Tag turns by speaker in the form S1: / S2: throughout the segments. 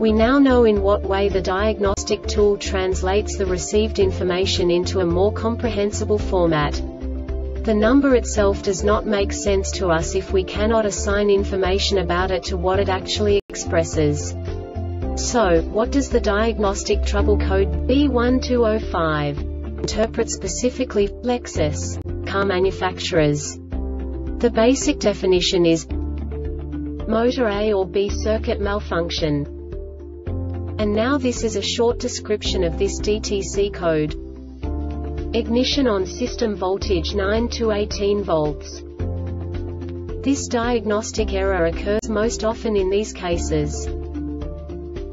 S1: We now know in what way the diagnostic tool translates the received information into a more comprehensible format. The number itself does not make sense to us if we cannot assign information about it to what it actually expresses. So, what does the diagnostic trouble code B1205 interpret specifically, Lexus, car manufacturers? The basic definition is motor A or B circuit malfunction. And now this is a short description of this DTC code. Ignition on system voltage 9 to 18 volts. This diagnostic error occurs most often in these cases.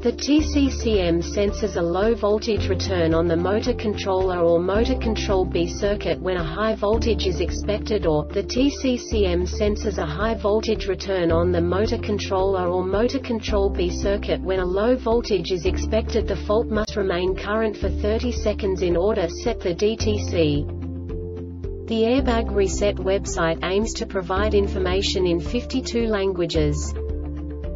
S1: The TCCM senses a low voltage return on the motor control A or motor control B circuit when a high voltage is expected or, the TCCM senses a high voltage return on the motor control A or motor control B circuit when a low voltage is expected the fault must remain current for 30 seconds in order set the DTC. The Airbag Reset website aims to provide information in 52 languages.